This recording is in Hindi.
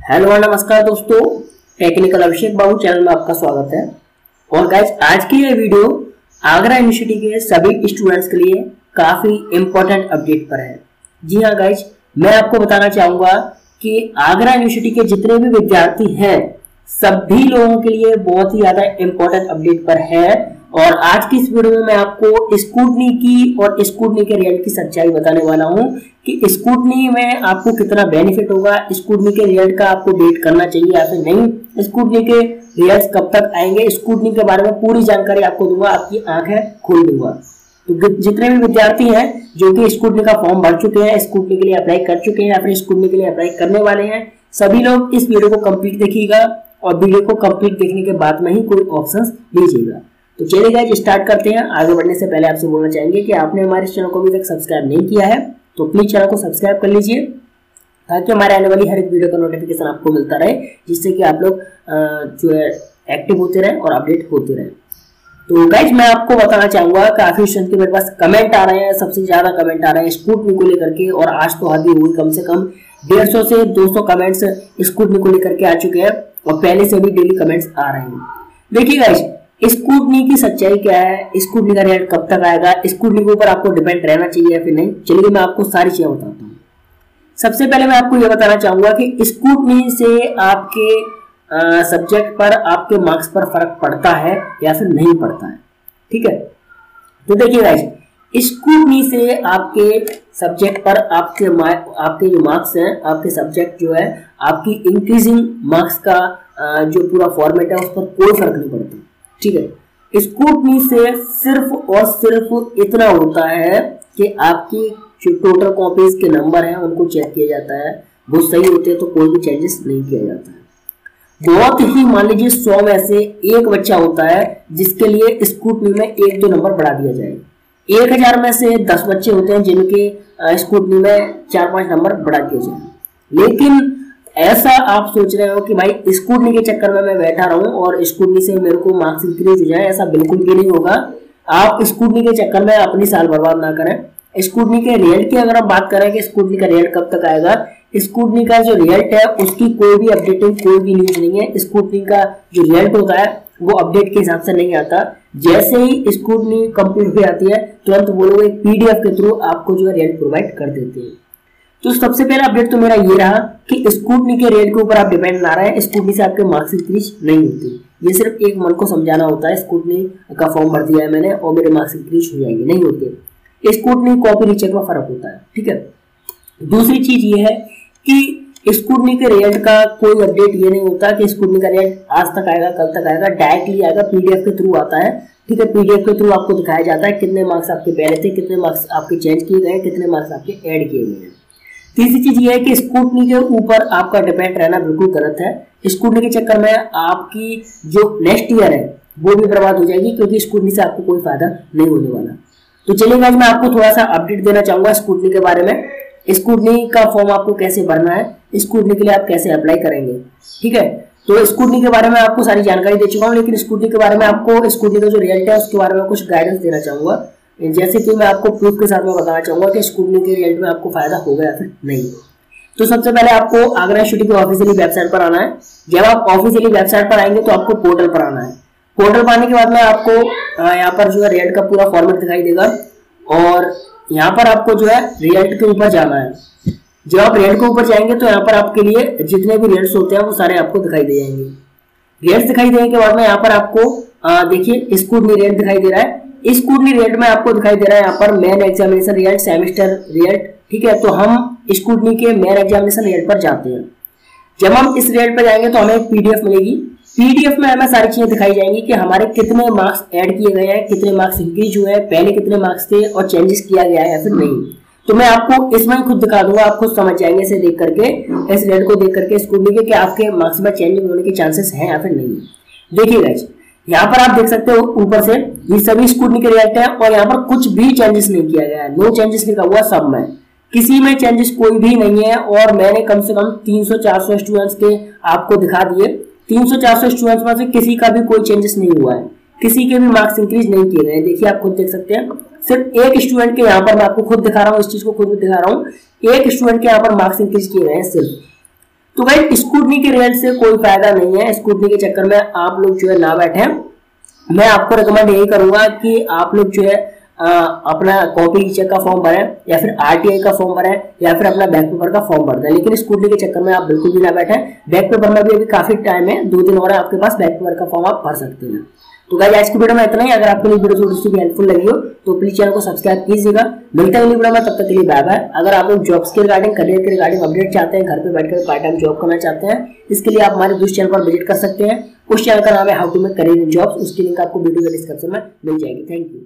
हेलो और नमस्कार दोस्तों, टेक्निकल अभिषेक बाबू चैनल में आपका स्वागत है। और गाइज़ आज की ये वीडियो आगरा यूनिवर्सिटी के सभी स्टूडेंट्स के लिए काफ़ी इम्पोर्टेंट अपडेट पर है। जी हाँ गाइज़ मैं आपको बताना चाहूँगा कि आगरा यूनिवर्सिटी के जितने भी विद्यार्थी हैं, सभी लोगों के लिए बहुत ही ज़्यादा इंपॉर्टेंट अपडेट पर है। और आज की इस वीडियो में मैं आपको स्कूटनी की और स्कूटनी के रिज़ल्ट की सच्चाई बताने वाला हूँ कि स्कूटनी में आपको कितना बेनिफिट होगा, स्कूटनी के रिज़ल्ट का आपको वेट करना चाहिए या फिर नहीं, स्कूटनी के रिज़ल्ट कब तक आएँगे, स्कूटनी के बारे में पूरी जानकारी आपको दूँगा, आपकी आँखें खोल दूँगा। तो जितने भी विद्यार्थी हैं, जो कि स्कूटनी का फॉर्म भर चुके हैं, स्कूटनी के लिए अप्लाई कर चुके हैं या फिर स्कूटनी के लिए अप्लाई करने वाले हैं, सभी लोग इस वीडियो को कंप्लीट देखिएगा और वीडियो को कंप्लीट देखने के बाद में ही कोई ऑप्शन लीजिएगा। तो चलिए गाइज़ स्टार्ट करते हैं। आगे बढ़ने से पहले आपसे बोलना चाहेंगे कि आपने हमारे चैनल को अभी तक सब्सक्राइब नहीं किया है तो प्लीज़ चैनल को सब्सक्राइब कर लीजिए, ताकि हमारे आने वाली हर एक वीडियो का नोटिफिकेशन आपको मिलता रहे, जिससे कि आप लोग जो है एक्टिव होते रहे और अपडेट होते रहे। तो गाइज़ मैं आपको बताना चाहूँगा काफ़ी स्टूडेंट के मेरे पास कमेंट आ रहे हैं, सबसे ज़्यादा कमेंट आ रहे हैं स्कूटनी को लेकर के, और आज तो हद ही हुई कम से कम डेढ़ सौ से दो सौ कमेंट्स स्कूटनी को लेकर के आ चुके हैं, और पहले से भी डेली कमेंट्स आ रहे हैं। देखिए गाइज़ स्कूटनी की सच्चाई क्या है? स्कूटनी का रिज़ल्ट कब तक आएगा? स्कूटनी के ऊपर आपको डिपेंड रहना चाहिए या फिर नहीं? चलिए मैं आपको सारी चीज़ें बताता हूँ। सबसे पहले मैं आपको यह बताना चाहूँगा कि स्कूटनी से आपके सब्जेक्ट पर आपके मार्क्स पर फ़र्क पड़ता है या फिर नहीं पड़ता है। ठीक है? तो देखिए गाइस स्कूटनी से आपके सब्जेक्ट पर आपके आपके जो मार्क्स हैं, आपके सब्जेक्ट जो है, आपकी इंक्रीजिंग मार्क्स का जो पूरा फॉर्मेट है, उस पर कोई फ़र्क नहीं पड़ता। ठीक है? स्कूटनी से सिर्फ़ और सिर्फ़ इतना होता है कि आपकी जो टोटल कॉपीज के नंबर हैं, उनको चेक किया जाता है। वो सही होते हैं तो कोई भी चेंजेस नहीं किया जाता है। बहुत ही मान लीजिए सौ में से एक बच्चा होता है, जिसके लिए स्कूटनी में एक दो नंबर बढ़ा दिया जाए। एक हज़ार में से दस बच्चे होते हैं जिनके स्कूटनी में चार पाँच नंबर बढ़ा दिए जाए। लेकिन ऐसा आप सोच रहे हो कि भाई स्कूटनी के चक्कर में मैं बैठा रहूँ और स्कूटनी से मेरे को मार्क्स इंक्रीज हो जाए, ऐसा बिल्कुल भी नहीं होगा। आप स्कूटनी के चक्कर में अपनी साल बर्बाद ना करें। स्कूटनी के रिज़ल्ट की अगर हम बात करें कि स्कूटनी का रिज़ल्ट कब तक आएगा स्कूटनी का जो रिज़ल्ट है उसकी कोई भी अपडेटिंग कोई भी न्यूज़ नहीं है। स्कूटनी का जो रिज़ल्ट होता है, वो अपडेट के हिसाब से नहीं आता। जैसे ही स्कूटनी कंप्लीट हो जाती है, तुरंत वो लोग एक पीडीएफ के थ्रू आपको जो है रिज़ल्ट प्रोवाइड कर देते हैं। तो सबसे पहला अपडेट तो मेरा ये रहा कि स्कूटनी के रेट के ऊपर आप डिपेंड ना रहे स्कूटनी से आपके मार्क्स इंक्रीज नहीं होते। ये सिर्फ़ एक मन को समझाना होता है स्कूटनी का फॉर्म भर दिया है मैंने और मेरे मार्क्स इंक्रीज हो जाएँगे, नहीं होते। स्कूटनी कॉपी रीचेक में फ़र्क होता है, ठीक है? दूसरी चीज़ ये है कि स्कूटनी के रिज़ल्ट का कोई अपडेट ये नहीं होता कि स्कूटनी का रिज़ल्ट आज तक आएगा, कल तक आएगा डायरेक्टली आएगा पीडीएफ के थ्रू आता है, ठीक है? पीडीएफ के थ्रू आपको दिखाया जाता है कितने मार्क्स आपके पहले थे, कितने मार्क्स आपके चेंज किए गए कितने मार्क्स आपके ऐड किए गए हैं। तीसरी चीज़ ये है कि स्कूटनी के ऊपर आपका डिपेंड रहना बिल्कुल गलत है। स्कूटनी के चक्कर में आपकी जो नेक्स्ट ईयर है, वो भी बर्बाद हो जाएगी क्योंकि स्कूटनी से आपको कोई फ़ायदा नहीं होने वाला। तो चलिए आज मैं आपको थोड़ा सा अपडेट देना चाहूँगा स्कूटनी के बारे में। स्कूटनी का फॉर्म आपको कैसे भरना है स्कूटनी के लिए आप कैसे अप्लाई करेंगे, ठीक है? तो स्कूटनी के बारे में आपको सारी जानकारी दे चुका हूँ, लेकिन स्कूटनी के बारे में आपको स्कूटनी का जो रिज़ल्ट है, उसके बारे में कुछ गाइडेंस देना चाहूँगा। जैसे कि मैं आपको प्रूफ के साथ में बताना चाहूँगा कि स्कूटनी के रिज़ल्ट में आपको फ़ायदा होगा या फिर नहीं। तो सबसे पहले आपको आगरा यूनिवर्सिटी की ऑफिशियली वेबसाइट पर आना है। जब आप ऑफिशियली वेबसाइट पर आएँगे तो आपको पोर्टल पर आना है। पोर्टल पर आने के बाद में आपको यहाँ पर जो है रिज़ल्ट का पूरा फॉर्मेट दिखाई देगा। और यहाँ पर आपको जो है रिज़ल्ट के ऊपर जाना है। जब आप रिज़ल्ट के ऊपर जाएँगे तो यहाँ पर आपके लिए जितने भी रिज़ल्ट होते हैं वो सारे आपको दिखाई दे जाएँगे। रिज़ल्ट दिखाई देने के बाद में यहाँ पर आपको देखिए स्कूटनी रिज़ल्ट दिखाई दे रहा है। इस स्कूटनी रिज़ल्ट में आपको दिखाई दे रहा है यहाँ पर main examination result, semester result, ठीक है? तो हम स्कूटनी के मेन एग्जामिनेशन रिज़ल्ट पर जाते हैं। जब हम इस रिज़ल्ट पर जाएँगे तो हमें पीडीएफ मिलेगी। पीडीएफ में हमें सारी चीज़ें दिखाई जाएँगी कि हमारे कितने मार्क्स ऐड किए गए हैं, कितने मार्क्स इंक्रीज हुए हैं, पहले कितने मार्क्स थे और चेंजेस किया गया है या फिर नहीं। तो मैं आपको इसमें खुद दिखा दूँगा आप खुद समझ जाएँगे इसे देख करके, इस रिज़ल्ट को देख करके स्कूटनी के कि आपके मार्क्स में चेंज होने के चांसेस हैं या फिर नहीं। देखिए गाइज़ यहाँ पर आप देख सकते हो, ऊपर से ये सभी स्कूटनी के रिज़ल्ट है और यहाँ पर कुछ भी चेंजेस नहीं किया गया है। नो चेंजेस लिखा हुआ सब में। किसी में चेंजेस कोई भी नहीं है और मैंने कम से कम 300-400 स्टूडेंट्स के आपको दिखा दिए। 300-400 स्टूडेंट्स में से किसी का भी कोई चेंजेस नहीं हुआ है। किसी के भी मार्क्स इंक्रीज नहीं किए गए हैं। देखिए आप खुद देख सकते हैं। सिर्फ़ एक स्टूडेंट के यहाँ पर मैं आपको खुद दिखा रहा हूँ, इस चीज़ को खुद दिखा रहा हूँ। एक स्टूडेंट के यहाँ पर मार्क्स इंक्रीज किए गए हैं सिर्फ़। तो भाई स्कूटनी के रिज़ल्ट से कोई फ़ायदा नहीं है। स्कूटनी के चक्कर में आप लोग जो है ना बैठे मैं आपको रिकमेंड यही करूँगा कि आप लोग जो है अपना कॉपी चेक का फॉर्म भरें, या फिर आरटीआई का फॉर्म भरें, या फिर अपना बैक पेपर का फॉर्म भर दें। लेकिन स्कूटी के चक्कर में आप बिल्कुल भी ना बैठे। बैक पेपर में भी अभी काफ़ी टाइम है, दो दिन और आपके पास बैक पेपर का फॉर्म आप भर सकते हैं। तो गाइस आज की वीडियो में इतना ही। अगर आपको वीडियो थोड़ी सी हेल्पफुल लगी हो तो प्लीज़ चैनल को सब्सक्राइब कीजिएगा। मिलता है वीडियो में, तब तक के लिए बाय बाय अगर आप लोग जॉब्स के रिगार्डिंग करियर के रिगार्डिंग अपडेट चाहते हैं, घर पे बैठकर पार्ट टाइम जॉब करना चाहते हैं, इसके लिए आप हमारे दूसरे चैनल पर विज़िट कर सकते हैं। उस चैनल का नाम है how to make career jobs उसकी लिंक आपको वीडियो के डिस्क्रिप्शन में मिल जाएगी। Thank you